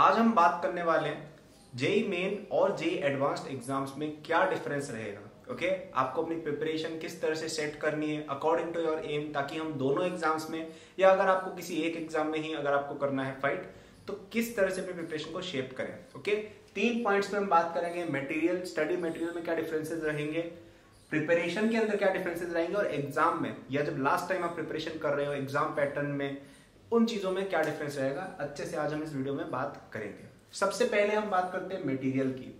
आज हम बात करने वाले हैं जेई मेन और जेई एडवांस्ड एग्ज़ाम्स में क्या डिफरेंस रहेगा ओके okay? आपको अपनी प्रिपरेशन किस तरह से सेट करनी है अकॉर्डिंग टू योर एम ताकि हम दोनों एग्ज़ाम्स में, या अगर आपको किसी एक एग्ज़ाम में ही अगर आपको करना है फाइट तो किस तरह से अपनी प्रिपरेशन को शेप करें ओके okay? तीन पॉइंट्स में हम बात करेंगे मटेरियल स्टडी मटेरियल में क्या डिफरेंसेस रहेंगे प्रिपरेशन के अंदर क्या डिफरेंसेस रहेंगे, और एग्ज़ाम में, या जब लास्ट टाइम आप प्रिपरेशन कर रहे हो एग्ज़ाम पैटर्न में उन चीज़ों में क्या डिफरेंस रहेगा? अच्छे से आज हम इस वीडियो में बात करेंगे। सबसे पहले हम बात करते हैं मटेरियल की।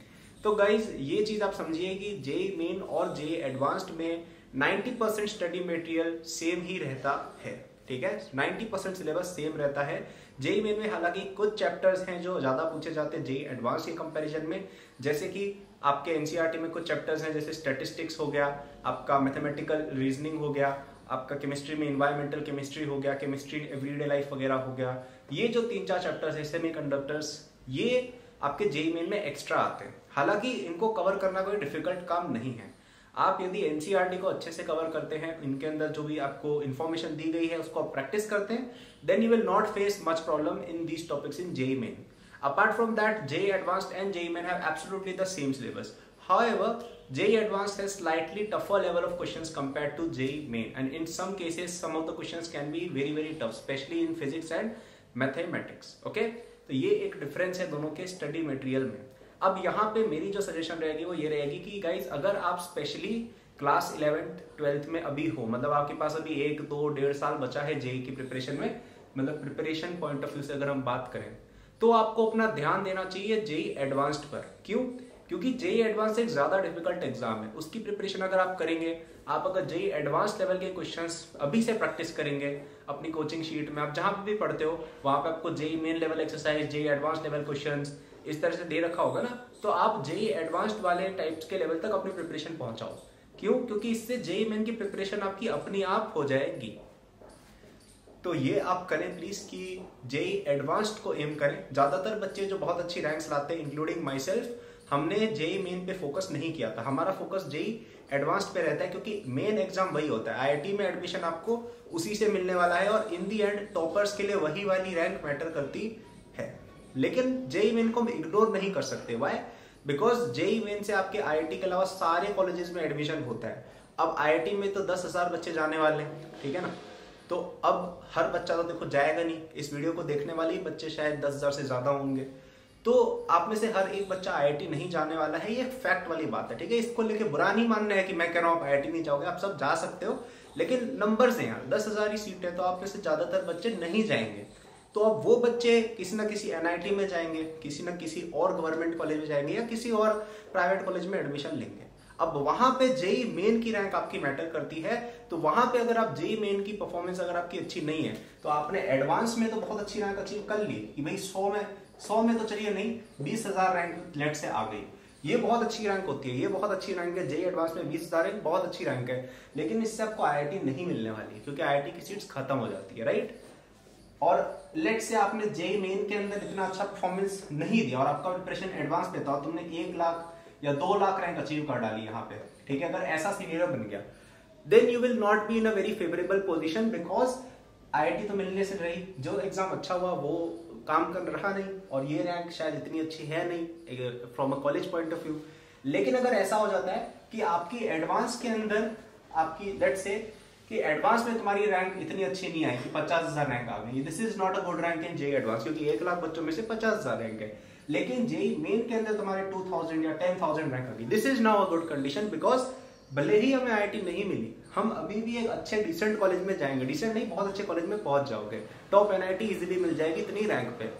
तो गाइज़ ये चीज़ आप समझिए कि जे मेन और जे एडवांस्ड में 90 परसेंट स्टडी मटेरियल सेम ही रहता है। ठीक है? 90 परसेंट सिलेबस सेम रहता है। जेई मेन में हालाँकि कुछ चैप्टर्स हैं जो ज़्यादा पूछे जाते हैं जेई एडवांस के कंपैरिजन में। जैसे कि आपके एनसीईआरटी में कुछ चैप्टर्स हैं, जैसे स्टेटिस्टिक्स हो गया, आपका मैथमेटिकल रीजनिंग हो गया आपका केमिस्ट्री में इन्वायरमेंटल केमिस्ट्री हो गया केमिस्ट्री एवरीडे लाइफ वगैरह हो गया ये जो तीन चार चैप्टर्स है सेमी कंडक्टर्स ये आपके जेई मेन में एक्स्ट्रा आते हैं। हालाँकि इनको कवर करना कोई डिफ़िकल्ट काम नहीं है। आप यदि एनसीईआरटी को अच्छे से कवर करते हैं इनके अंदर जो भी आपको इन्फॉर्मेशन दी गई है उसको आप प्रैक्टिस करते हैं then you will not face much problem in these topics in JEE Main Apart from that, JEE Advanced and JEE Main have absolutely the. However, JEE Advanced has slightly tougher level of questions compared to JEE Main, and in some cases, some of the questions can be very very tough, especially in physics and mathematics. Okay, तो ये एक difference है दोनों के study material में अब यहाँ पे मेरी जो सजेशन रहेगी वो ये रहेगी कि गाइज़ अगर आप स्पेशली क्लास इलेवेंथ ट्वेल्थ में अभी हो मतलब आपके पास अभी एक दो डेढ़ साल बचा है जेई की प्रिपरेशन में मतलब प्रिपरेशन पॉइंट ऑफ़ व्यू से अगर हम बात करें तो आपको अपना ध्यान देना चाहिए जेई एडवांस्ड पर क्यों क्योंकि जेई एडवांस एक ज़्यादा डिफ़िकल्ट एग्ज़ाम है। उसकी प्रिपरेशन अगर आप करेंगे, आप अगर जेई एडवांस लेवल के क्वेश्चंस अभी से प्रैक्टिस करेंगे, अपनी कोचिंग शीट में, आप जहाँ पे भी पढ़ते हो, वहाँ पे आपको JEE Main level exercise JEE advance level questions इस तरह से दे रखा होगा ना तो आप जेई एडवांस्ड वाले टाइप्स के लेवल तक अपनी प्रिपरेशन पहुंचाओ। क्यों? क्योंकि इससे जेई मेन की प्रिपरेशन आपकी अपनी आप हो जाएगी। तो ये आप करें प्लीज़ कि जेई एडवांस्ड को एम करें। ज़्यादातर बच्चे जो बहुत अच्छी रैंक्स लाते हैं इंक्लूडिंग माई सेल्फ हमने जेई मेन पे फोकस नहीं किया था। हमारा फोकस जेई एडवांस्ड पे रहता है क्योंकि मेन एग्ज़ाम वही होता है। आईआईटी में एडमिशन आपको उसी से मिलने वाला है और इन दी एंड टॉपर्स के लिए वही वाली रैंक मैटर करती है। लेकिन जेई मेन को हम इग्नोर नहीं कर सकते। वाई बिकॉज़ जेई मेन से आपके आईआईटी के अलावा सारे कॉलेजेस में एडमिशन होता है। अब आईआईटी में तो दस हज़ार बच्चे जाने वाले हैं, ठीक है ना? तो अब हर बच्चा तो देखो जाएगा नहीं। इस वीडियो को देखने वाले ही बच्चे शायद दस हज़ार से ज़्यादा होंगे। तो आप में से हर एक बच्चा आईआईटी नहीं जाने वाला है, ये फैक्ट वाली बात है, ठीक है? इसको लेके बुरा नहीं मानना है कि मैं कह रहा हूँ आप आईआईटी नहीं जाओगे, आप सब जा सकते हो, लेकिन नंबर से यहाँ दस हज़ार ही सीट है तो आप में से ज़्यादातर बच्चे नहीं जाएँगे। तो अब वो बच्चे किसी ना किसी एनआईटी में जाएँगे, किसी ना किसी और गवर्नमेंट कॉलेज में जाएँगे, या किसी और प्राइवेट कॉलेज में एडमिशन लेंगे। अब वहाँ पे जेई मेन की रैंक आपकी मैटर करती है तो वहाँ पे अगर आप जेई मेन की परफॉर्मेंस अगर आपकी अच्छी नहीं है तो आपने एडवांस में तो बहुत अच्छी रैंक अचीव कर ली, कि भाई सौ में सौ में तो चलिए नहीं, बीस हज़ार रैंक लेट से आ गई। ये बहुत अच्छी रैंक होती है, ये बहुत अच्छी रैंक है जेई एडवांस में बीस हज़ार रैंक बहुत अच्छी रैंक है, लेकिन इससे आपको आईआईटी नहीं मिलने वाली, क्योंकि आईआईटी की सीट्स खत्म हो जाती है राइट और लेट से आपने जेई मेन के अंदर इतना अच्छा परफॉर्मेंस नहीं दिया, और आपका प्रिपरेशन एडवांस पे था तुमने एक लाख या दो लाख रैंक अचीव कर डाली यहाँ पे, ठीक है? अगर ऐसा सीनियर बन गया then you will not be in a very favourable position because IIT तो मिलने से रही जो एग्ज़ाम अच्छा हुआ, वो काम कर रहा नहीं। और ये रैंक शायद इतनी अच्छी है नहीं from a college point of view लेकिन अगर ऐसा हो जाता है कि आपकी एडवांस के अंदर, आपकी लेट से कि एडवांस में तुम्हारी रैंक इतनी अच्छी नहीं आई कि पचास हज़ार रैंक आ गई। This is not a good rank in JEE advance क्योंकि एक लाख बच्चों में से पचास हज़ार रैंक है। लेकिन जेई मेन के अंदर तुम्हारे 2000 या 10000 रैंक आ गई। This is now a good condition because भले ही हमें आईआईटी नहीं मिली, हम अभी भी एक अच्छे डिसेंट कॉलेज में जाएँगे। डिसेंट नहीं, बहुत अच्छे कॉलेज में पहुँच जाओगे। टॉप एनआईटी इजीली मिल जाएगी इतनी रैंक पे।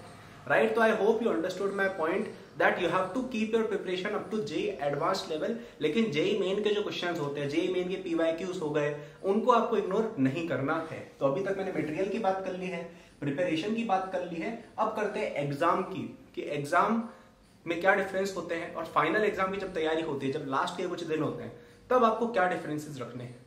राइट तो I hope you understood my point that you have to keep your preparation up to JEE advance level लेकिन जेई मेन के जो क्वेश्चंस होते हैं जेई मेन के पीवाईक्यूज हो गए उनको आपको इग्नोर नहीं करना है तो अभी तक मैंने मटेरियल की बात कर ली है प्रिपरेशन की बात कर ली है अब करते हैं एग्ज़ाम की कि एग्ज़ाम में क्या डिफरेंस होते हैं और फाइनल एग्ज़ाम की जब तैयारी होती है जब लास्ट के कुछ दिन होते हैं तब आपको क्या डिफरेंसेस रखने हैं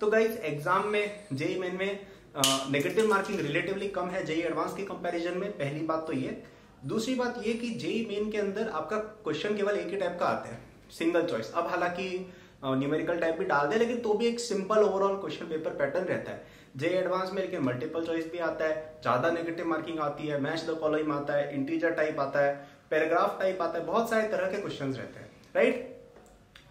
तो गाइज़ एग्ज़ाम में जेई मेन में नेगेटिव मार्किंग रिलेटिवली कम है जेई एडवांस के कंपैरिजन में, पहली बात तो ये। दूसरी बात ये कि जेई मेन के अंदर आपका क्वेश्चन केवल एक ही टाइप का आता है सिंगल चॉइस अब हालाँकि न्यूमेरिकल टाइप भी डाल दे, लेकिन तो भी एक simple overall question paper pattern रहता है। जे एडवांस में लेकिन मल्टीपल चॉइस भी आता है, ज़्यादा नेगेटिव मार्किंग आती है मैच द फॉलोइंग आता है इंटीजर टाइप आता है पैराग्राफ टाइप आता है, बहुत सारे तरह के क्वेश्चन रहते हैं राइट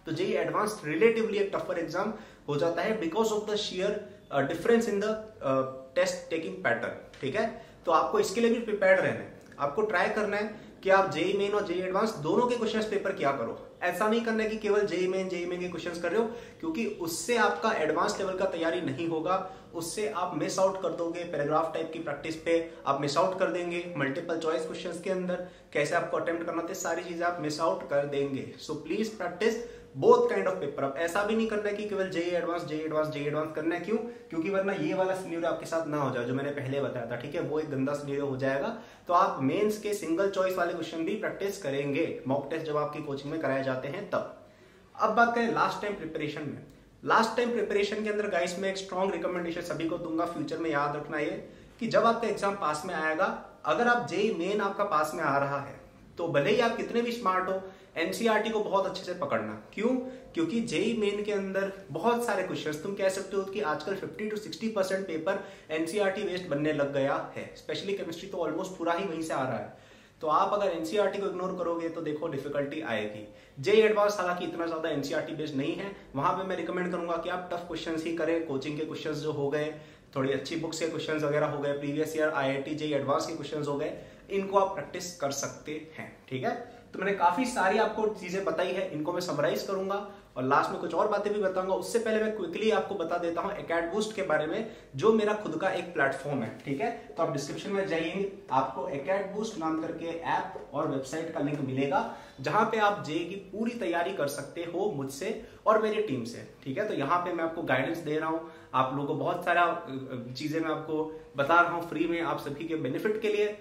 तो जे एडवांस रिलेटिवली एक टफर एग्ज़ाम हो जाता है because of the sheer difference in the test taking pattern ठीक है? तो आपको इसके लिए भी प्रिपेयर रहना है। आपको ट्राई करना है कि आप जेई मेन और जेई एडवांस दोनों के क्वेश्चंस पेपर क्या करो। ऐसा नहीं करना है कि केवल जेई मेन जेई मेन के क्वेश्चंस कर रहे हो, क्योंकि उससे आपका एडवांस लेवल का तैयारी नहीं होगा। उससे आप मिस आउट कर दोगे पैराग्राफ टाइप की प्रैक्टिस पे। आप मिस आउट कर देंगे मल्टीपल चॉइस क्वेश्चंस के अंदर। कैसे आपको अटेम्प्ट करना थे सारी चीज़ें आप मिस आउट कर देंगे। So please practice both kind of paper अब ऐसा भी नहीं करना है कि केवल JEE advance JEE advance JEE advance करना है। क्यों? क्योंकि वरना ये वाला सीनियर आपके साथ ना हो जाए, जो मैंने पहले बताया था, ठीक है? वो एक गंदा सीनियर हो जाएगा। तो आप मेंस के सिंगल चॉइस वाले क्वेश्चन भी प्रैक्टिस करेंगे मॉक टेस्ट जब आपकी कोचिंग में कराए जाते हैं, तब। अब बात करें लास्ट टाइम प्रिपरेशन में। लास्ट टाइम प्रिपरेशन के अंदर गाइस में एक स्ट्रॉन्ग रिकमेंडेशन सभी को दूँगा फ्यूचर में याद रखना ये, कि जब आपका एग्ज़ाम पास में आएगा, अगर आप जेई मेन आपका पास में आ रहा है तो भले ही आप कितने भी स्मार्ट हो एनसीआरटी e को बहुत अच्छे से पकड़ना। क्यों? क्योंकि जेई मेन के अंदर बहुत सारे क्वेश्चंस तुम कह सकते हो कि आजकल 50 to 60 percent paper NCERT based बनने लग गया है। स्पेशली केमिस्ट्री तो ऑलमोस्ट पूरा ही वहीं से आ रहा है। तो आप अगर एनसीआरटी e को इग्नोर करोगे तो देखो डिफिकल्टी आएगी। जे एडवांस हालाँकि इतना ज़्यादा एनसीआरटी बेस्ड नहीं है। वहाँ पे मैं रिकमेंड करूँगा कि आप टफ क्वेश्चन ही करें। कोचिंग के क्वेश्चन जो हो गए, थोड़ी अच्छी बुक्स के क्वेश्चन वगैरह हो गए। Previous year I I JEE advance के क्वेश्चन हो गए। इनको आप प्रैक्टिस कर सकते हैं। ठीक है? तो मैंने काफ़ी सारी आपको चीज़ें बताई है, इनको मैं समराइज करूँगा और लास्ट में कुछ और बातें भी बताऊँगा। उससे पहले मैं क्विकली आपको बता देता हूँ एकेड बूस्ट के बारे में, जो मेरा खुद का एक प्लेटफॉर्म है, ठीक है? तो आप डिस्क्रिप्शन में जाइए, आपको एकेड बूस्ट नाम करके ऐप और वेबसाइट का लिंक मिलेगा, जहाँ पे आप जे की पूरी तैयारी कर सकते हो मुझसे और मेरी टीम से, ठीक है? तो यहाँ पे मैं आपको गाइडेंस दे रहा हूँ। आप लोगों को बहुत सारा चीज़ें मैं आपको बता रहा हूँ फ्री में आप सभी के बेनिफिट के लिए।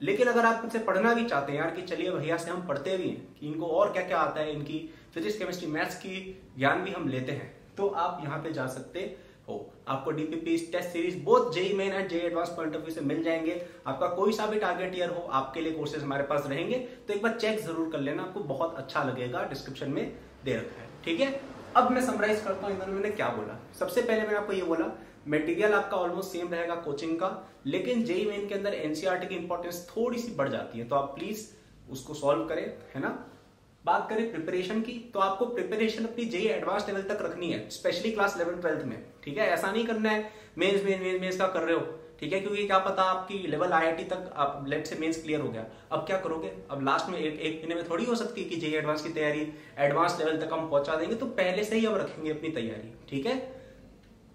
लेकिन अगर आप मुझसे पढ़ना भी चाहते हैं यार कि चलिए भैया से हम पढ़ते भी हैं कि इनको और क्या क्या आता है, इनकी फिजिक्स, केमिस्ट्री, मैथ्स की ज्ञान भी हम लेते हैं तो आप यहाँ पे जा सकते हो। आपको DPP test series both JEE Main and JEE advance point of view से मिल जाएँगे। आपका कोई सा भी टारगेट ईयर हो, आपके लिए कोर्सेज हमारे पास रहेंगे। तो एक बार चेक ज़रूर कर लेना, आपको बहुत अच्छा लगेगा डिस्क्रिप्शन में दे रखा है। ठीक है? अब मैं समराइज करता हूँ, इन्होंने मैंने क्या बोला? सबसे पहले मैंने आपको ये बोला मटेरियल आपका ऑलमोस्ट सेम रहेगा कोचिंग का, लेकिन जेई मेन के अंदर एनसीआरटी की इंपॉर्टेंस थोड़ी सी बढ़ जाती है तो आप प्लीज़ उसको सॉल्व करें, है ना? बात करें प्रिपरेशन की तो आपको प्रिपरेशन अपनी जेई एडवांस लेवल तक रखनी है स्पेशली क्लास इलेवन ट्वेल्थ में, ठीक है? ऐसा नहीं करना है मेन्स मेन मेन मेन्स का कर रहे हो, ठीक है? क्योंकि क्या पता आपकी लेवल आईआईटी तक आप लेट से मेंस क्लियर हो गया। अब क्या करोगे? अब लास्ट में एक एक महीने में थोड़ी हो सकती है कि जेई एडवांस की तैयारी एडवांस लेवल तक हम पहुँचा देंगे तो पहले से ही अब रखेंगे अपनी तैयारी, ठीक है?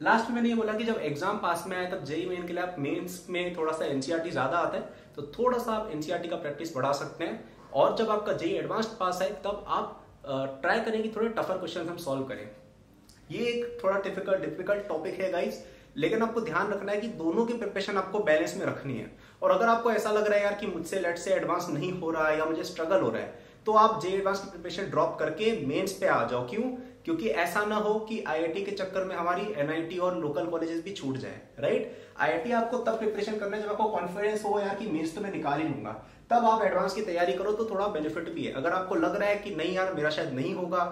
लास्ट में मैंने ये बोला कि जब एग्ज़ाम पास में आए, तब जेई मेन के लिए आप मेंस में थोड़ा सा एनसीआरटी ज़्यादा आता है तो थोड़ा सा आप एनसीआरटी का प्रैक्टिस बढ़ा सकते हैं। और जब आपका जेई एडवांस्ड पास आए, तब आप ट्राई करें कि थोड़े टफर क्वेश्चन हम सॉल्व करें। ये एक थोड़ा डिफ़िकल्ट डिफ़िकल्ट टॉपिक है गाइस लेकिन आपको ध्यान रखना है कि दोनों की प्रिपरेशन आपको बैलेंस में रखनी है। और अगर आपको ऐसा लग रहा है यार कि मुझसे लेट से एडवांस नहीं हो रहा है या मुझे स्ट्रगल हो रहा है तो आप जे एडवांस की प्रिपरेशन ड्रॉप करके मेंस पे आ जाओ। क्यों? क्योंकि ऐसा ना हो कि आईआईटी के चक्कर में हमारी एनआईटी और लोकल कॉलेजेस भी छूट जाए राइट आईआईटी आपको तब प्रिपरेशन करना है जब आपको कॉन्फिडेंस हो यार कि मेंस तो मैं निकाल ही लूँगा। तब आप एडवांस की तैयारी करो तो थोड़ा बेनिफिट भी है। अगर आपको लग रहा है कि नहीं यार, मेरा शायद नहीं होगा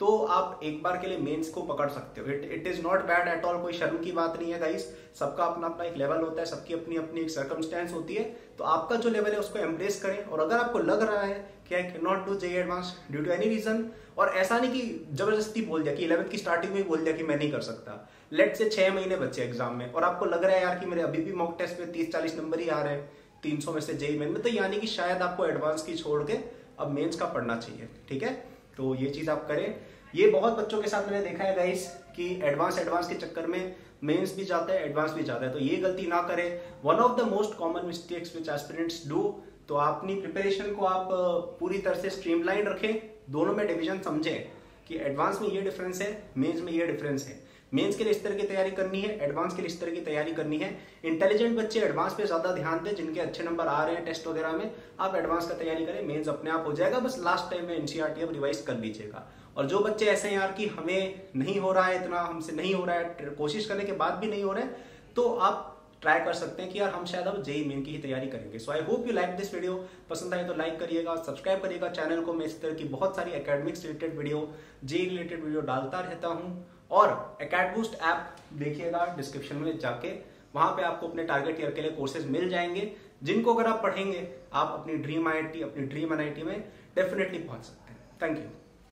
तो आप एक बार के लिए मेंस को पकड़ सकते हो। It it is not bad at all कोई शर्म की बात नहीं है गाइस सबका अपना अपना एक लेवल होता है, सबकी अपनी अपनी एक सर्कमस्टेंस होती है। तो आपका जो लेवल है, उसको एम्ब्रेस करें। और अगर आपको लग रहा है कि I can not do JEE advance due to any reason और ऐसा नहीं कि ज़बरदस्ती बोल दिया कि इलेवंथ की स्टार्टिंग में बोल दिया कि मैं नहीं कर सकता। लेट से छह महीने बच्चे एग्ज़ाम में, और आपको लग रहा है यार कि मेरे अभी भी मॉक टेस्ट में तीस चालीस नंबर ही आ रहे हैं, तीन सौ में से जेई मेन में तो यानी कि शायद आपको एडवांस की छोड़ के अब मेन्स का पढ़ना चाहिए, ठीक है? तो ये चीज़ आप करें। ये बहुत बच्चों के साथ मैंने देखा है गाइस कि एडवांस एडवांस के चक्कर में मेंस भी जाता है एडवांस भी जाता है। तो ये गलती ना करें। One of the most common mistakes which aspirants do तो अपनी प्रिपरेशन को आप पूरी तरह से स्ट्रीमलाइन रखें। दोनों में डिविजन समझें कि एडवांस में ये डिफरेंस है मेन्स में ये डिफरेंस है। मेंस के लिए इस तरह की तैयारी करनी है, एडवांस के लिए इस तरह की तैयारी करनी है। इंटेलिजेंट बच्चे एडवांस पे ज़्यादा ध्यान दें, जिनके अच्छे नंबर आ रहे हैं टेस्ट वगैरह में, आप एडवांस का तैयारी करें, मेंस अपने आप हो जाएगा, बस लास्ट टाइम में एनसीआरटी अब रिवाइज कर लीजिएगा। और जो बच्चे ऐसे हैं यार कि हमें नहीं हो रहा है इतना, हमसे नहीं हो रहा है कोशिश करने के बाद भी नहीं हो रहा है तो आप ट्राई कर सकते हैं कि यार हम शायद अब जेई मेन की ही तैयारी करेंगे। So I hope you like this video पसंद आए तो लाइक करिएगा सब्सक्राइब करिएगा चैनल को मैं इस तरह की बहुत सारी academics related video JEE related video डालता रहता हूँ। और अकेडबूस्ट ऐप देखिएगा डिस्क्रिप्शन में जाके। वहाँ पे आपको अपने टारगेट ईयर के लिए कोर्सेज मिल जाएँगे, जिनको अगर आप पढ़ेंगे, आप अपनी ड्रीम आई अपनी ड्रीम एन में डेफिनेटली पहुँच सकते हैं। Thank you